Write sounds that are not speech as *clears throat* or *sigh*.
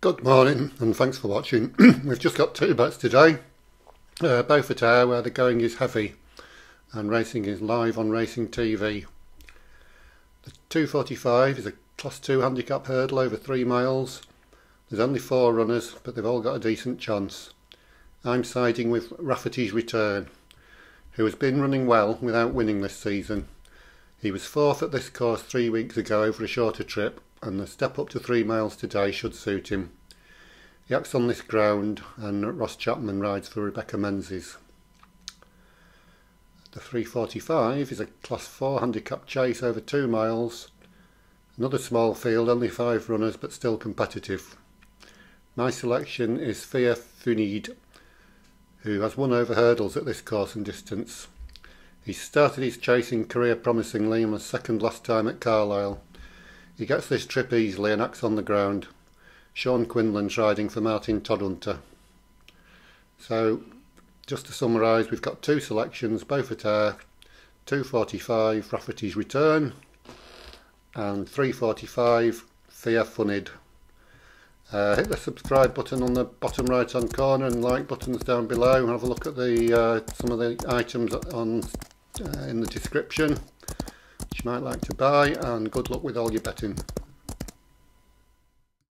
Good morning and thanks for watching. *clears throat* We've just got two bets today. Uh, both at Ayr where the going is heavy and racing is live on Racing TV. The 245 is a class 2 handicap hurdle over 3 miles. There's only four runners but they've all got a decent chance. I'm siding with Rafferty's Return who has been running well without winning this season. He was fourth at this course three weeks ago over a shorter trip and the step up to three miles today should suit him. He acts on this ground and Ross Chapman rides for Rebecca Menzies. The 345 is a class 4 handicap chase over 2 miles. Another small field, only 5 runners but still competitive. My selection is Fia Funid, who has won over hurdles at this course and distance. He started his chasing career promisingly and was second last time at Carlisle. He gets this trip easily and acts on the ground. Sean Quinlan's riding for Martin Todhunter. So, just to summarise, we've got two selections, both at 245 Rafferty's Return and 345 Fia Funid. Uh, hit the subscribe button on the bottom right hand corner and like buttons down below have a look at the uh, some of the items on uh, in the description you might like to buy and good luck with all your betting.